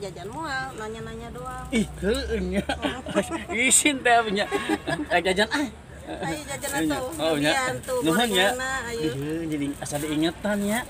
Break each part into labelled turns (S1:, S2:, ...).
S1: jajan mual nanya-nanya doang.
S2: Ih keunya isin teh punya. Eh jajan ah.
S1: Ayo jajan atuh.
S2: oh nya
S1: tuh
S2: nuhun ya.
S1: ayo.
S2: Ih, jadi asal diingetan ya.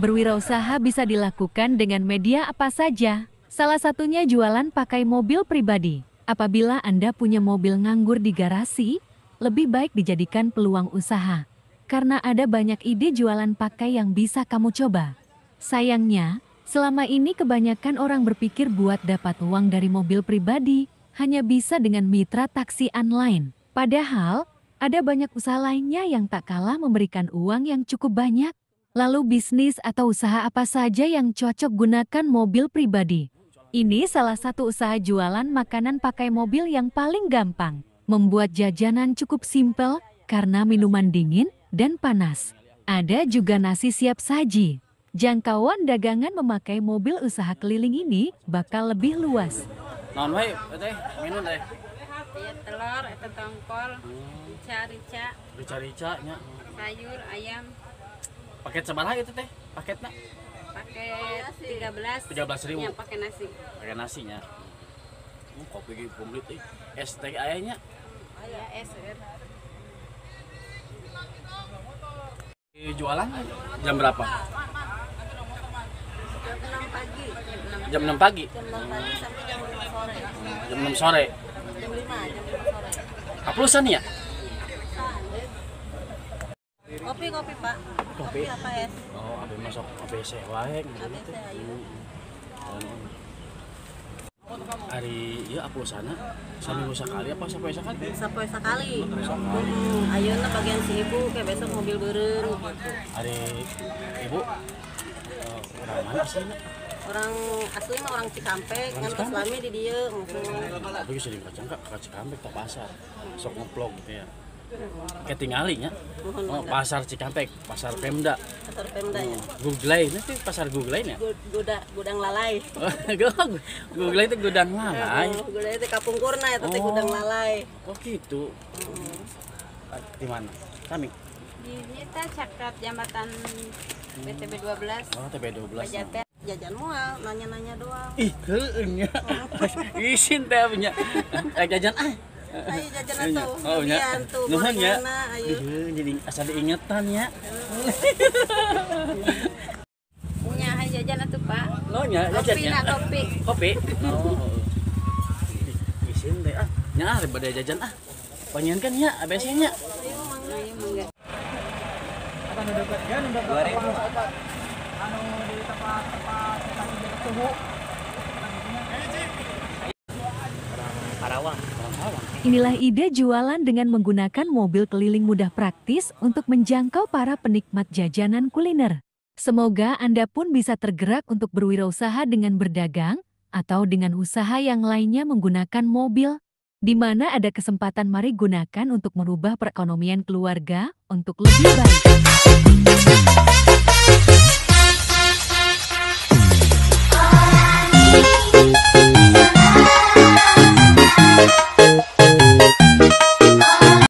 S3: Berwirausaha bisa dilakukan dengan media apa saja. Salah satunya jualan pakai mobil pribadi. Apabila Anda punya mobil nganggur di garasi, lebih baik dijadikan peluang usaha. Karena ada banyak ide jualan pakai yang bisa kamu coba. Sayangnya, selama ini kebanyakan orang berpikir buat dapat uang dari mobil pribadi hanya bisa dengan mitra taksi online. Padahal, ada banyak usaha lainnya yang tak kalah memberikan uang yang cukup banyak. Lalu bisnis atau usaha apa saja yang cocok gunakan mobil pribadi? Ini salah satu usaha jualan makanan pakai mobil yang paling gampang. Membuat jajanan cukup simpel karena minuman dingin dan panas. Ada juga nasi siap saji. Jangkauan dagangan memakai mobil usaha keliling ini bakal lebih luas.
S2: non wae teh minum teh
S1: Iya telur, itu tongkol, rica, rica,
S2: rica-rica nya
S1: sayur, ayam,
S2: paket sabaraha itu teh paketnya
S1: pakai 13
S2: 13.000.
S1: Ya, pakai nasi.
S2: pakai nasinya hmm, kopi gitu komplit eh. es teh ayahnya
S1: Ya, es.
S2: jualan jam berapa
S1: Jam 6 pagi, jam 6,
S2: jam 6 pagi
S1: jam 6 pagi sampai jam 5 sore.
S2: jam 6 sore
S1: Jam 5, jam 5 sore.
S2: kaplusan ya
S1: Kopi, kopi, Pak.
S2: Kopi?
S1: apa es?
S2: Masuk ABC wae
S1: ABC, ayo.
S2: hari iya apa sana seminggu sekali apa sampai sekali
S1: Sapoe sekali. Hmm, ayeuna bagian si ibu kayak besok mobil gitu.
S2: hari ibu eh, orang mana sih
S1: Orang asli mah orang Cikampek, kan pas lami di. Hmm.
S2: tapi sering kacang kak kacang kambing ke pasar sok ngeplog gitu ya ketinggalinya oh,
S1: oh,
S2: pasar Cikampek pasar Pemda.
S1: Pasar Pemda ya.
S2: Google nanti pasar Google ya?
S1: Gu- Guda, gudang lalai.
S2: Google itu gudang lalai.
S1: Oh, gudang itu kapungkurna itu teh
S2: Oh.
S1: gudang lalai.
S2: oh gitu. Ah, di mana? Kami?
S1: Di Nita Cakrat Jambatan BTB 12.
S2: oh TB 12
S1: Pajate jajan mual, nanya-nanya doang.
S2: ih keunya isin teh punya. Eh jajan ah
S1: Ayo jajan.
S2: Oh,
S1: tuh
S2: Nuhun ya.
S1: ayo.
S2: Ih, jadi asal diingetan ya.
S1: Punya ayo jajan atuh, Pak.
S2: Lo nya
S1: Kopi
S2: jajannya.
S1: nak kopi.
S2: Kopi. Oh. Isin teh ah. Nya ah pada jajan ah. Panyian kan ya ABC-nya.
S1: Ayo mangga, ayo mangga.
S3: Inilah ide jualan dengan menggunakan mobil keliling mudah praktis untuk menjangkau para penikmat jajanan kuliner. Semoga Anda pun bisa tergerak untuk berwirausaha dengan berdagang atau dengan usaha yang lainnya menggunakan mobil. Di mana ada kesempatan mari gunakan untuk merubah perekonomian keluarga untuk lebih baik.